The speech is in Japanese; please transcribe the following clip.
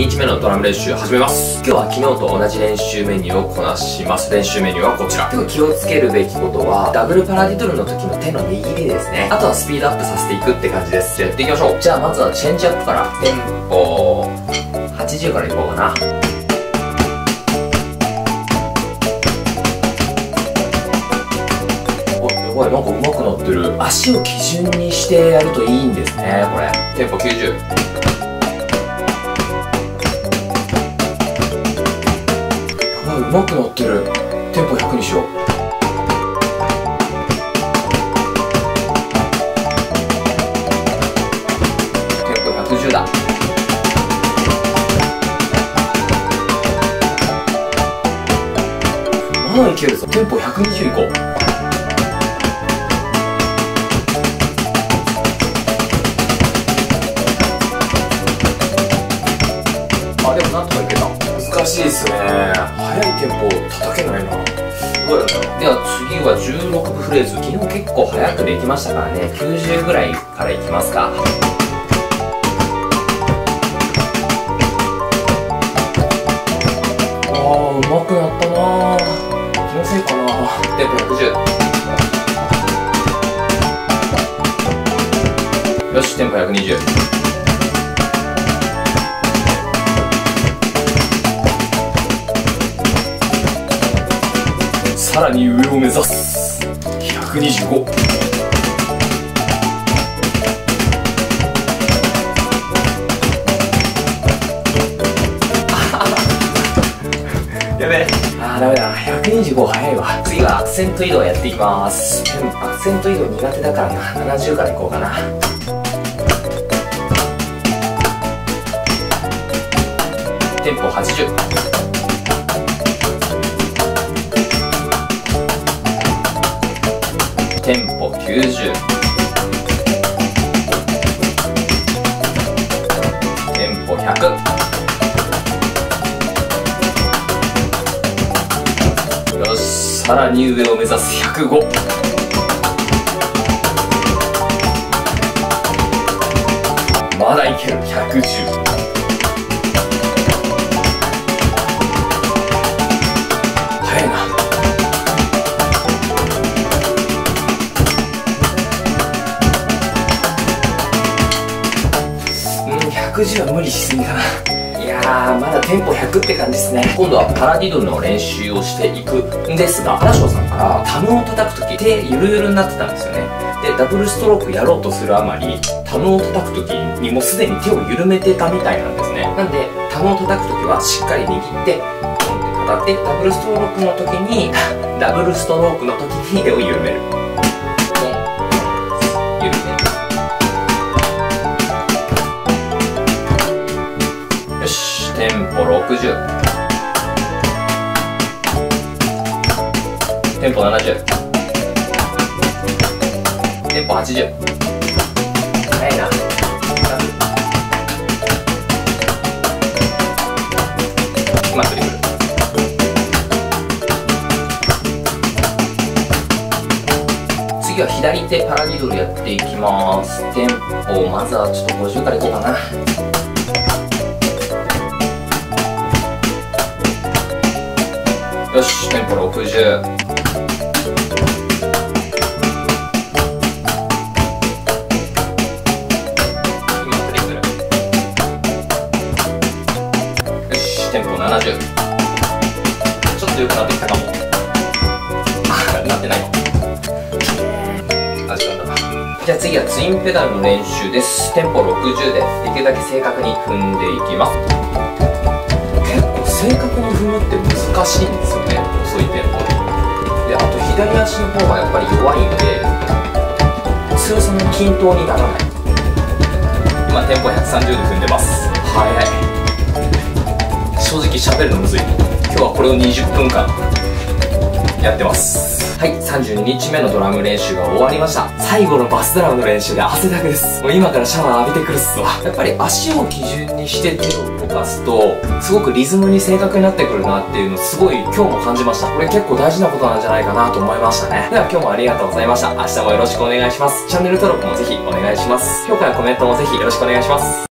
日目のドラム練習始めます。今日は昨日と同じ練習メニューをこなします。練習メニューはこちら。今日気をつけるべきことはダブルパラディドルの時の手の握りですね。あとはスピードアップさせていくって感じです。じゃあやっていきましょう。じゃあまずはチェンジアップから。テンポ80からいこうかな。おいなんか上手くなってる。足を基準にしてやるといいんですねこれ。テンポ90やばい上手くなってる。テンポ100にしよう。テンポ110だ。まだいけるぞ。テンポ120いこう。いですね。速いテンポ叩けないな。どうやったのでは次は16分フレーズ。昨日結構速くできましたからね。90ぐらいからいきますか。あーうまくなったな。気のせいかな。テンポ110よしテンポ120さらに上を目指す。125やべえ。あーダメだ。な125早いわ。次はアクセント移動やっていきます。アクセント移動苦手だからな。70からいこうかな。テンポ80 90テンポ100よしさらに上を目指す105まだいける110 110は無理しすぎかな。いやーまだテンポ100って感じですね。今度はパラディドルの練習をしていくんですが原翔さんからタムを叩く時手ゆるゆるになってたんですよね。でダブルストロークやろうとするあまりタムを叩く時にもうすでに手を緩めてたみたいなんですね。なんでタムを叩く時はしっかり握ってポンって叩ってダブルストロークの時にダブルストロークの時に手を緩めるテンポ60テンポ70テンポ80早いな。今トリプル。次は左手パラディドルやっていきます。テンポまずはちょっと50からいこうかな。よし、テンポ60。今トリプル。よし、テンポ70。ちょっと良くなってきたかも。なってない。あ、違うんだ。じゃあ次はツインペダルの練習です。テンポ60でできるだけ正確に踏んでいきます。結構正確に踏むって難しいんですよいテンポでであと左足の方がやっぱり弱いんで強さの均等にならない。今テンポ130で踏んでます。早い。正直喋るのむずい。今日はこれを20分間やってます。はい32日目のドラム練習が終わりました。最後のバスドラムの練習で汗だくです。もう今からシャワー浴びてくるっすわ。やっぱり足を基準にして手を動かすとすごくリズムに正確になってくるなっていうのすごい今日も感じました。これ結構大事なことなんじゃないかなと思いましたね。では今日もありがとうございました。明日もよろしくお願いします。チャンネル登録もぜひお願いします。評価やコメントもぜひよろしくお願いします。